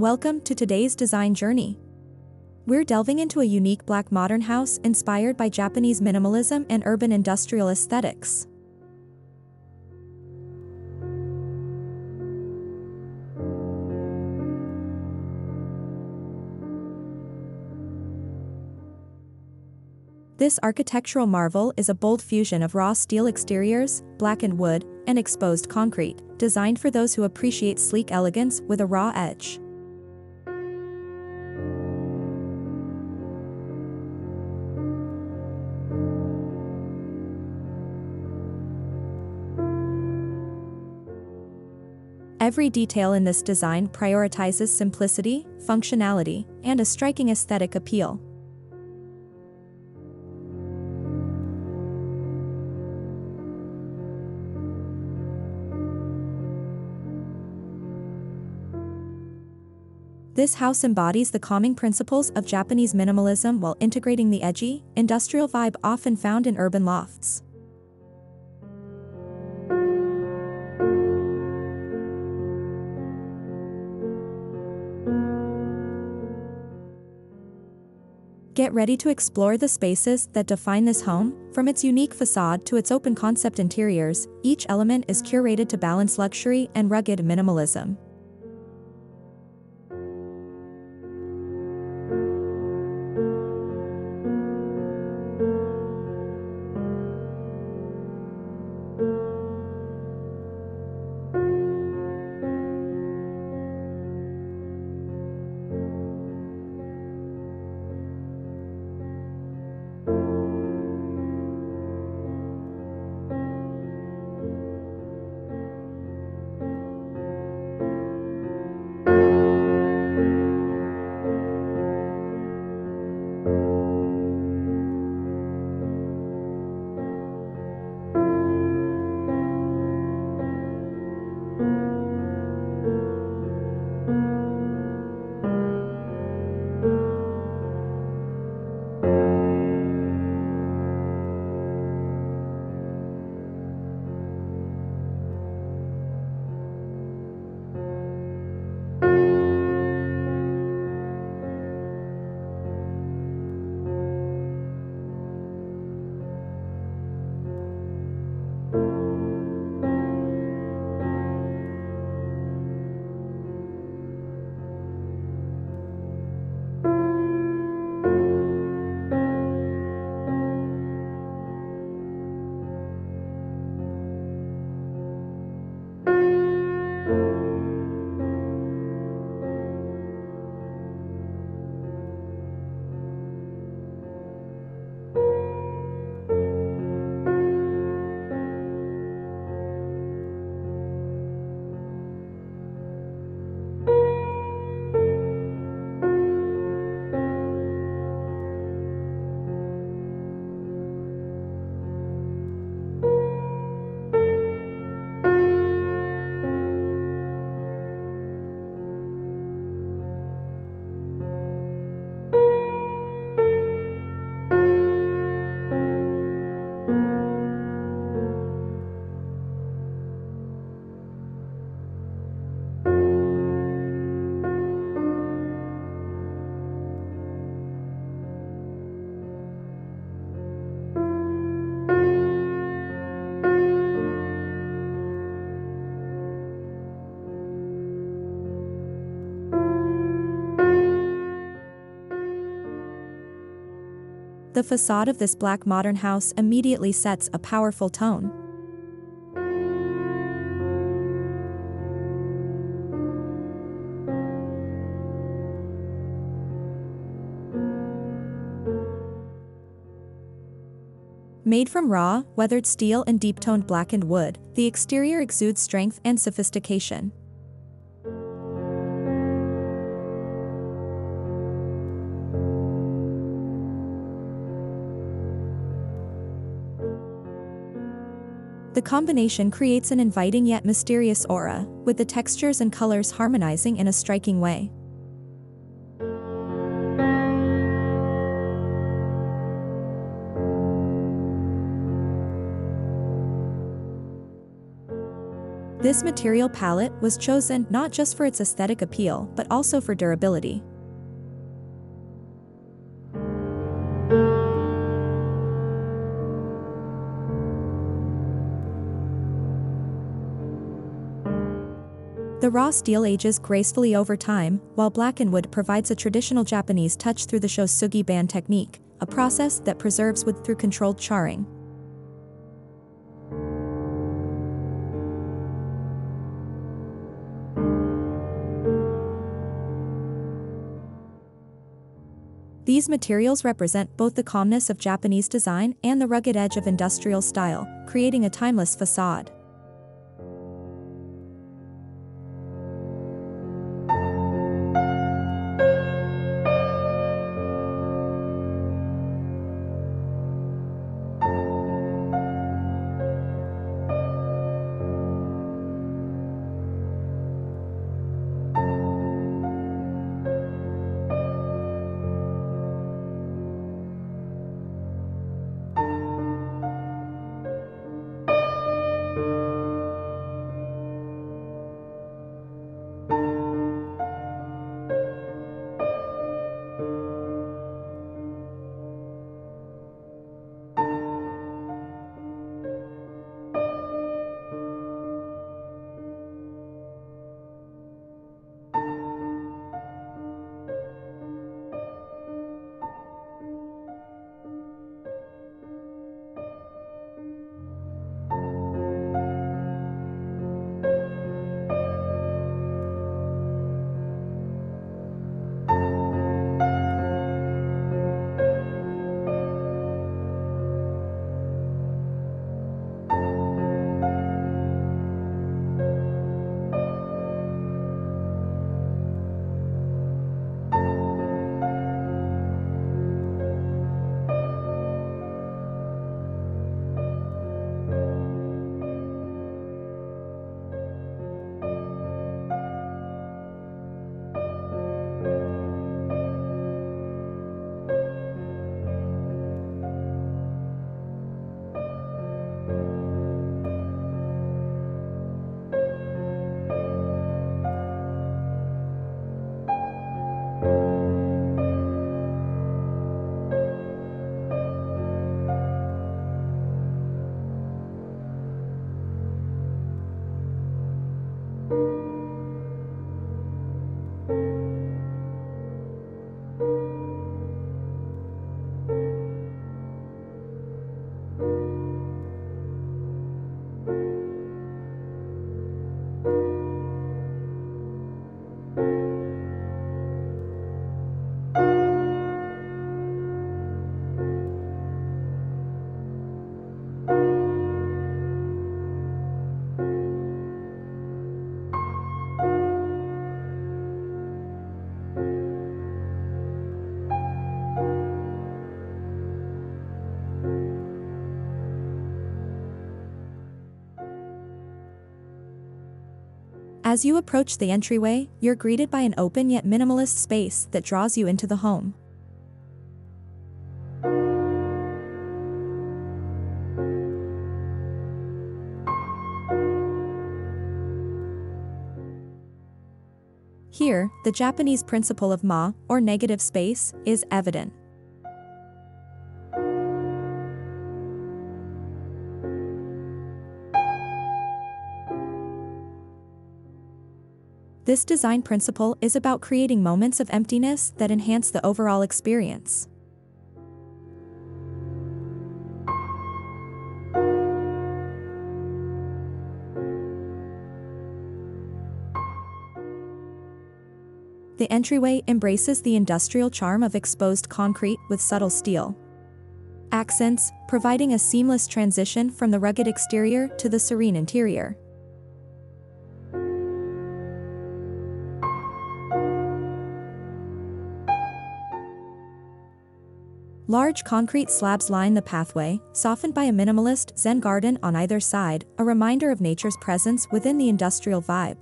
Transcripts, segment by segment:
Welcome to today's design journey. We're delving into a unique black modern house inspired by Japanese minimalism and urban industrial aesthetics. This architectural marvel is a bold fusion of raw steel exteriors, blackened wood, and exposed concrete, designed for those who appreciate sleek elegance with a raw edge. Every detail in this design prioritizes simplicity, functionality, and a striking aesthetic appeal. This house embodies the calming principles of Japanese minimalism while integrating the edgy, industrial vibe often found in urban lofts. Get ready to explore the spaces that define this home, from its unique facade to its open concept interiors, each element is curated to balance luxury and rugged minimalism. The facade of this black modern house immediately sets a powerful tone. Made from raw, weathered steel and deep-toned blackened wood, the exterior exudes strength and sophistication. The combination creates an inviting yet mysterious aura, with the textures and colors harmonizing in a striking way. This material palette was chosen not just for its aesthetic appeal but also for durability. The raw steel ages gracefully over time, while blackened wood provides a traditional Japanese touch through the shou sugi ban technique, a process that preserves wood through controlled charring. These materials represent both the calmness of Japanese design and the rugged edge of industrial style, creating a timeless facade. As you approach the entryway, you're greeted by an open yet minimalist space that draws you into the home. Here, the Japanese principle of ma, or negative space, is evident. This design principle is about creating moments of emptiness that enhance the overall experience. The entryway embraces the industrial charm of exposed concrete with subtle steel. Accents, providing a seamless transition from the rugged exterior to the serene interior. Large concrete slabs line the pathway, softened by a minimalist Zen garden on either side, a reminder of nature's presence within the industrial vibe.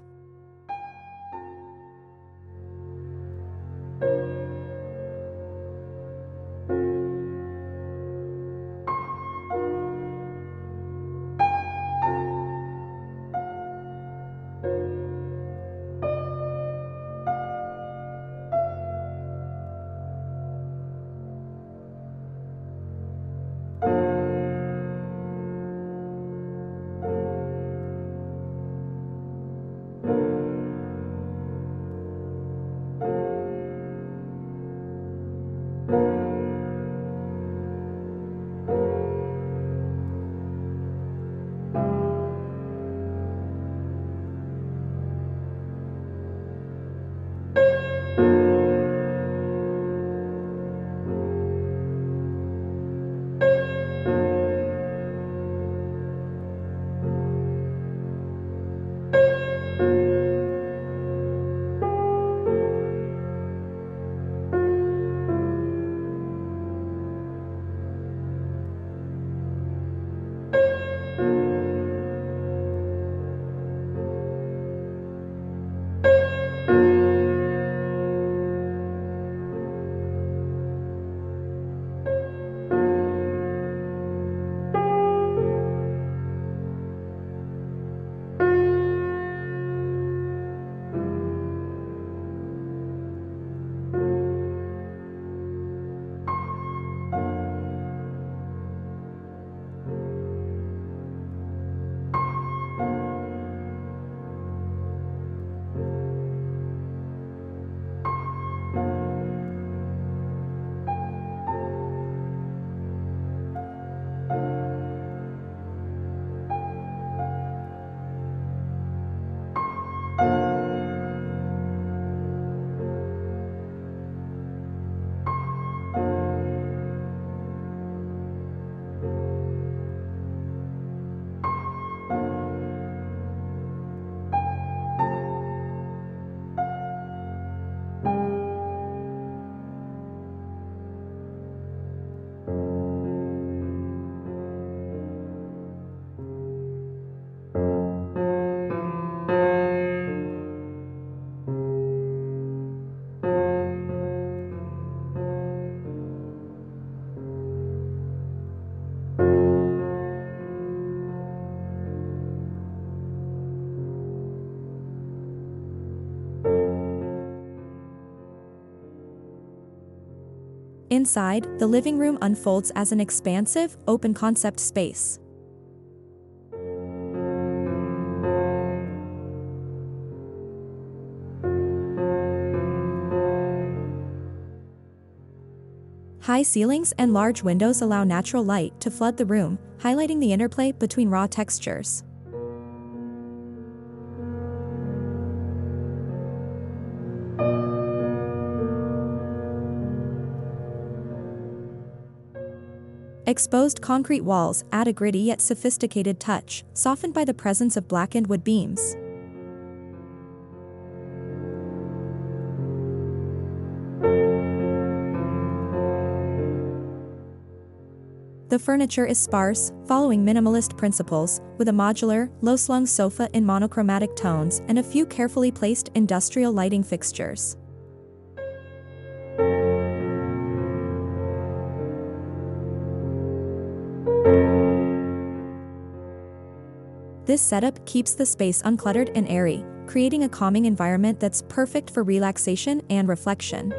Inside, the living room unfolds as an expansive, open concept space. High ceilings and large windows allow natural light to flood the room, highlighting the interplay between raw textures. Exposed concrete walls add a gritty yet sophisticated touch, softened by the presence of blackened wood beams. The furniture is sparse, following minimalist principles, with a modular, low-slung sofa in monochromatic tones and a few carefully placed industrial lighting fixtures. This setup keeps the space uncluttered and airy, creating a calming environment that's perfect for relaxation and reflection.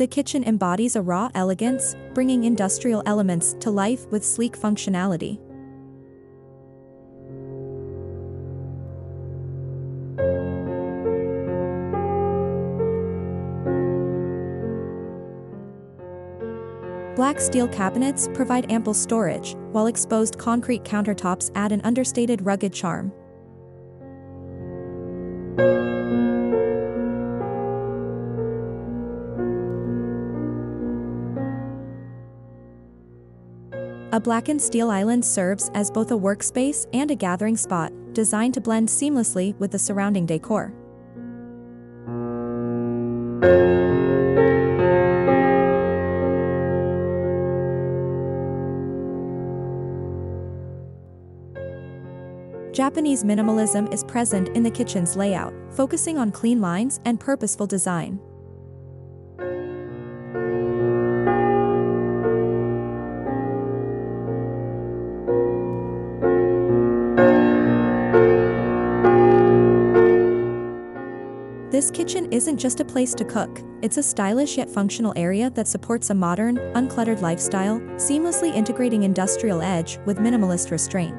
The kitchen embodies a raw elegance, bringing industrial elements to life with sleek functionality. Black steel cabinets provide ample storage, while exposed concrete countertops add an understated rugged charm. A blackened steel island serves as both a workspace and a gathering spot, designed to blend seamlessly with the surrounding decor. Japanese minimalism is present in the kitchen's layout, focusing on clean lines and purposeful design. This kitchen isn't just a place to cook, it's a stylish yet functional area that supports a modern, uncluttered lifestyle, seamlessly integrating industrial edge with minimalist restraint.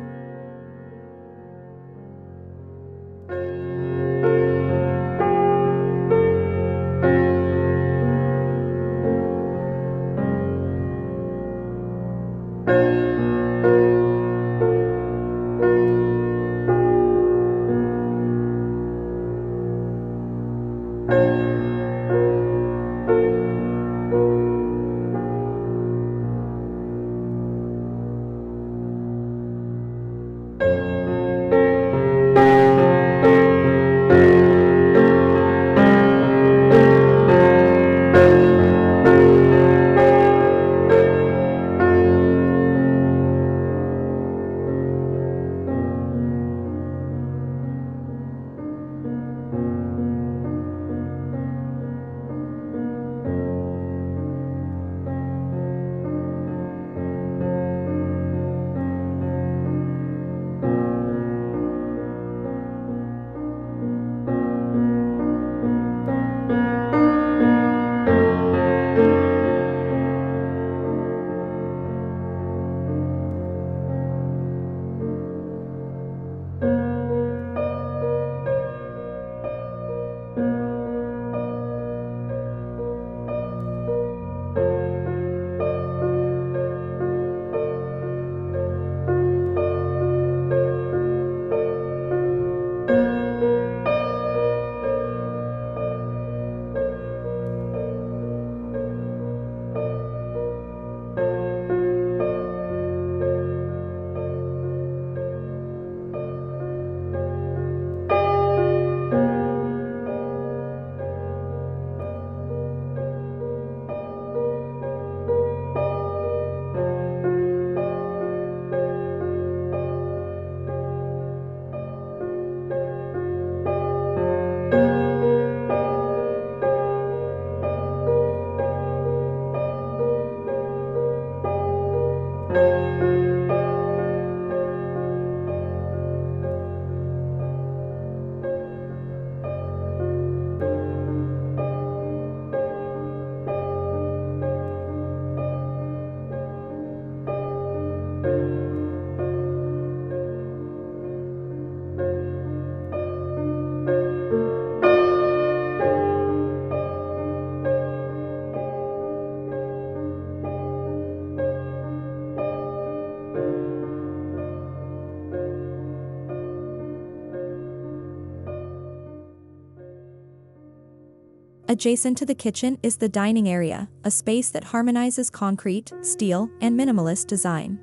Adjacent to the kitchen is the dining area, a space that harmonizes concrete, steel, and minimalist design.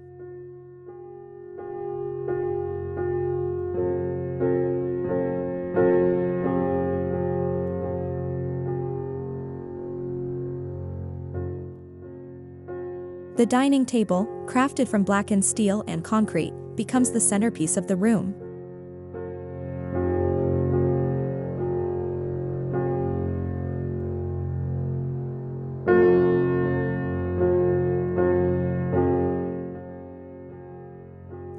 The dining table, crafted from blackened steel and concrete, becomes the centerpiece of the room.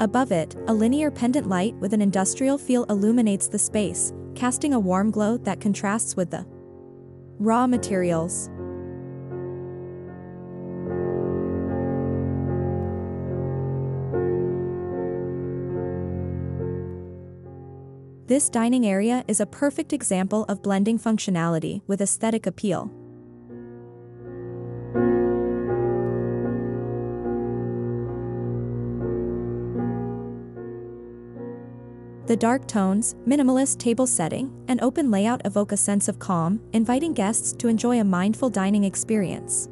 Above it, a linear pendant light with an industrial feel illuminates the space, casting a warm glow that contrasts with the raw materials. This dining area is a perfect example of blending functionality with aesthetic appeal. The dark tones, minimalist table setting, and open layout evoke a sense of calm, inviting guests to enjoy a mindful dining experience.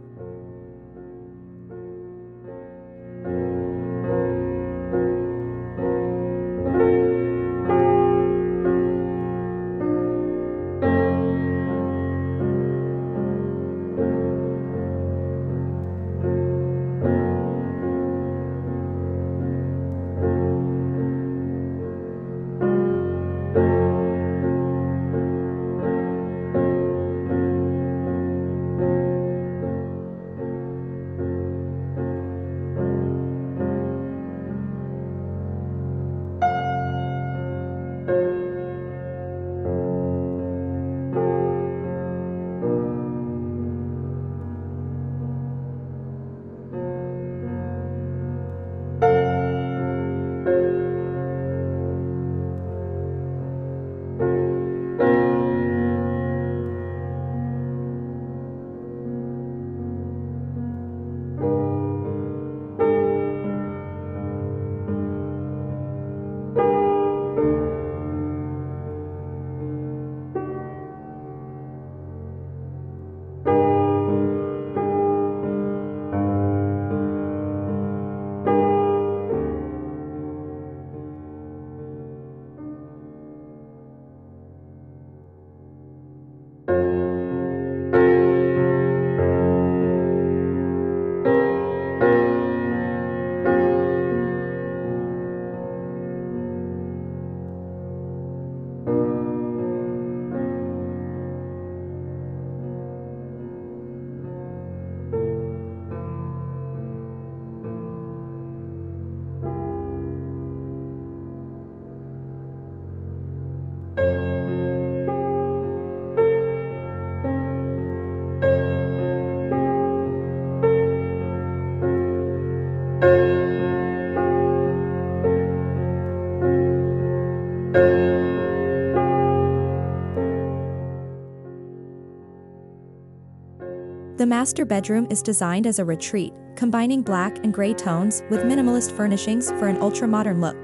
Master bedroom is designed as a retreat, combining black and gray tones with minimalist furnishings for an ultra-modern look.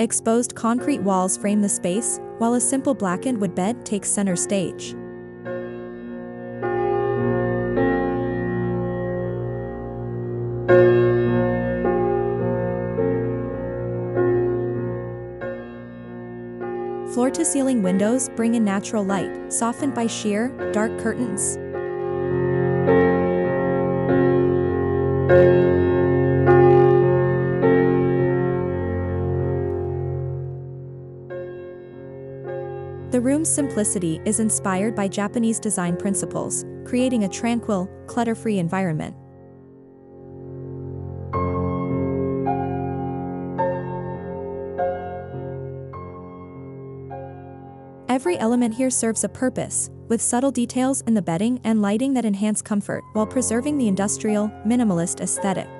Exposed concrete walls frame the space, while a simple blackened wood bed takes center stage. Floor-to-ceiling windows bring in natural light, softened by sheer, dark curtains. The room's simplicity is inspired by Japanese design principles, creating a tranquil, clutter-free environment. Every element here serves a purpose, with subtle details in the bedding and lighting that enhance comfort while preserving the industrial, minimalist aesthetic.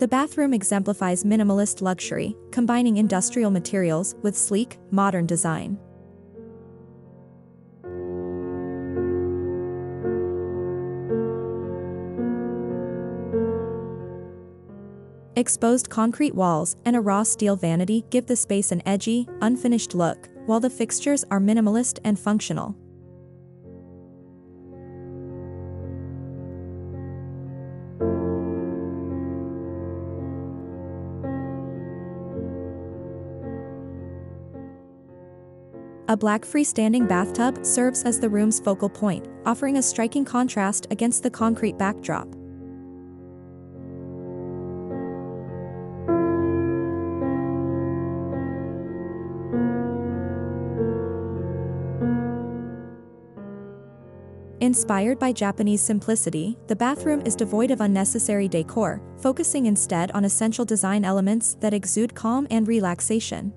The bathroom exemplifies minimalist luxury, combining industrial materials with sleek, modern design. Exposed concrete walls and a raw steel vanity give the space an edgy, unfinished look, while the fixtures are minimalist and functional. A black freestanding bathtub serves as the room's focal point, offering a striking contrast against the concrete backdrop. Inspired by Japanese simplicity, the bathroom is devoid of unnecessary decor, focusing instead on essential design elements that exude calm and relaxation.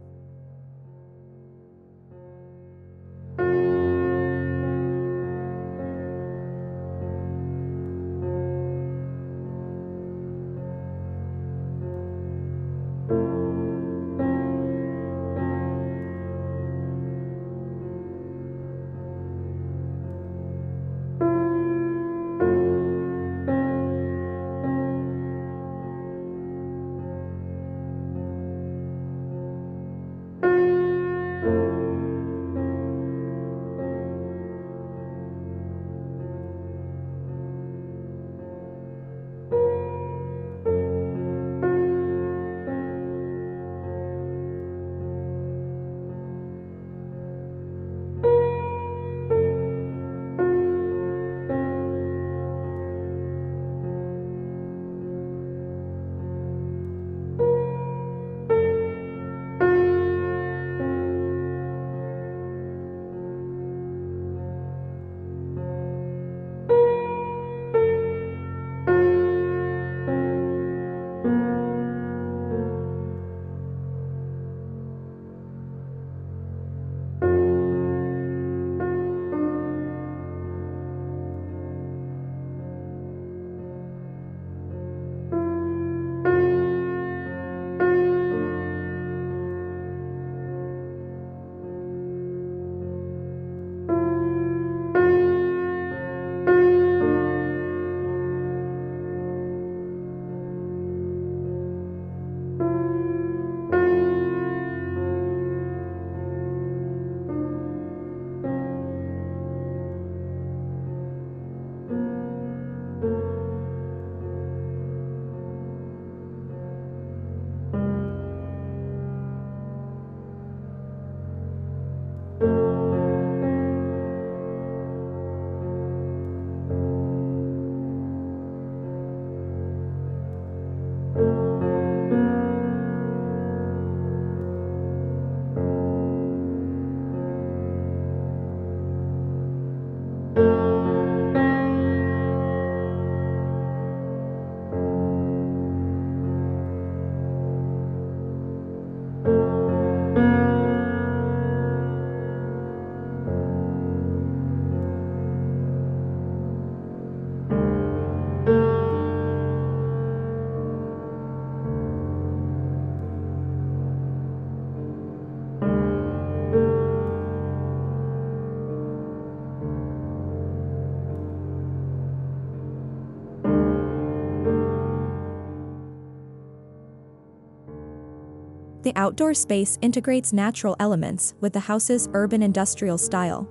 Outdoor space integrates natural elements with the house's urban industrial style.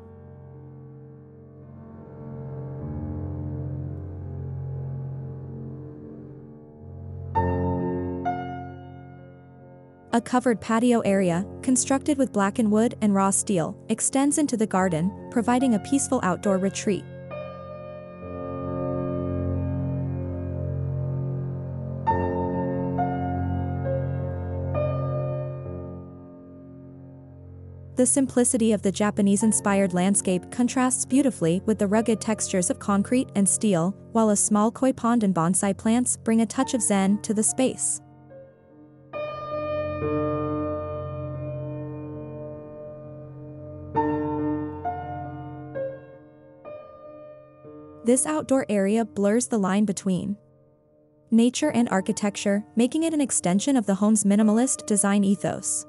A covered patio area, constructed with blackened wood and raw steel, extends into the garden, providing a peaceful outdoor retreat. The simplicity of the Japanese-inspired landscape contrasts beautifully with the rugged textures of concrete and steel, while a small koi pond and bonsai plants bring a touch of zen to the space. This outdoor area blurs the line between nature and architecture, making it an extension of the home's minimalist design ethos.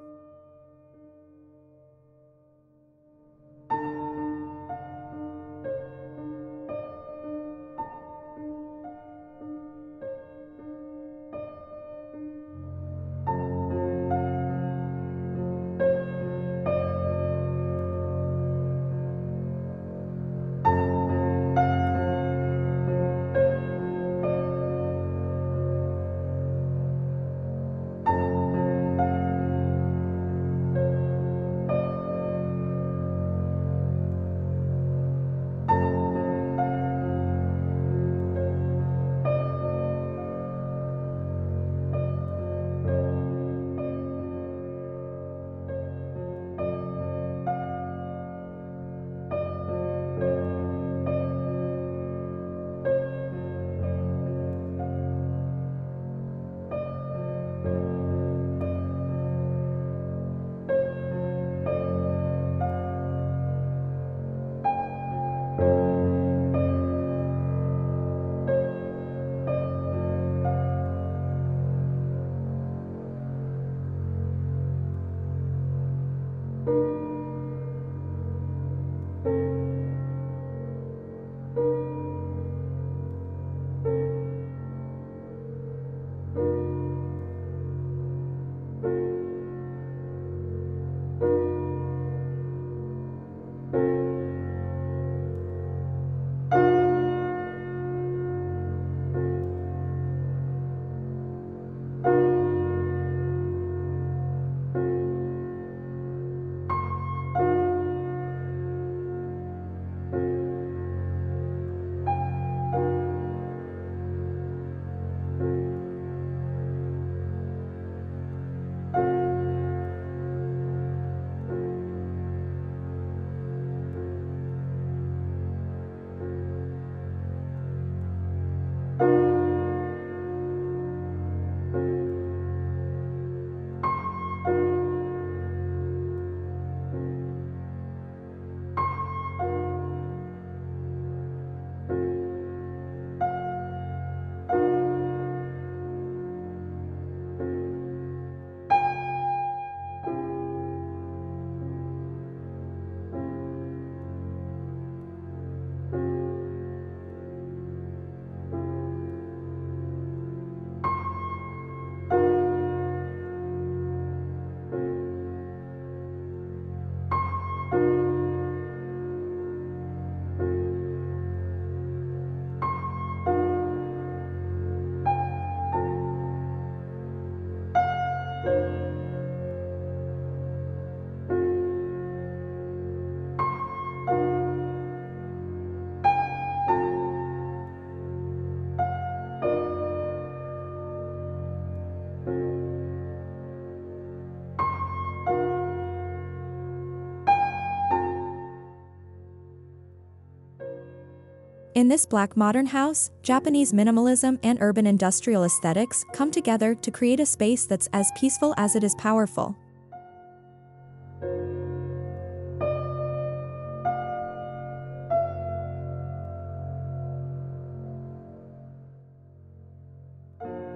In this black modern house, Japanese minimalism and urban industrial aesthetics come together to create a space that's as peaceful as it is powerful.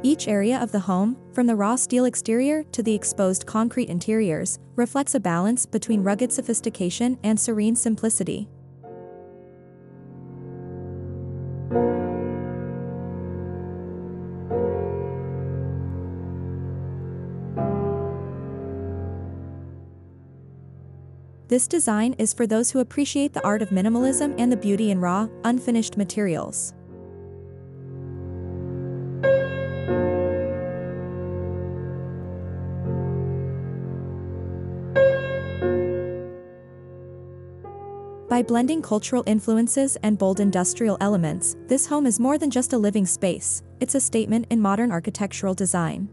Each area of the home, from the raw steel exterior to the exposed concrete interiors, reflects a balance between rugged sophistication and serene simplicity. This design is for those who appreciate the art of minimalism and the beauty in raw, unfinished materials. By blending cultural influences and bold industrial elements, this home is more than just a living space, it's a statement in modern architectural design.